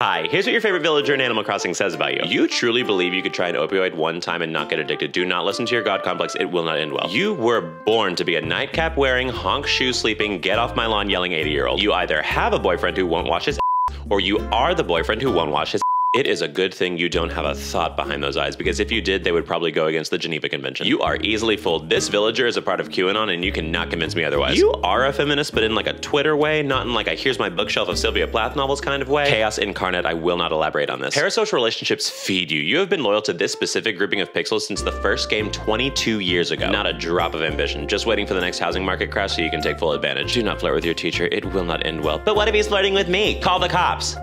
Hi, here's what your favorite villager in Animal Crossing says about you. You truly believe you could try an opioid one time and not get addicted. Do not listen to your God complex, it will not end well. You were born to be a nightcap wearing, honk shoe sleeping, get off my lawn yelling 80 year old. You either have a boyfriend who won't wash his or you are the boyfriend who won't wash his it is a good thing you don't have a thought behind those eyes, because if you did, they would probably go against the Geneva Convention. You are easily fooled. This villager is a part of QAnon, and you cannot convince me otherwise. You are a feminist, but in like a Twitter way, not in like a here's my bookshelf of Sylvia Plath novels kind of way. Chaos incarnate, I will not elaborate on this. Parasocial relationships feed you. You have been loyal to this specific grouping of pixels since the first game 22 years ago. Not a drop of ambition, just waiting for the next housing market crash so you can take full advantage. Do not flirt with your teacher, it will not end well. But what if he's flirting with me? Call the cops.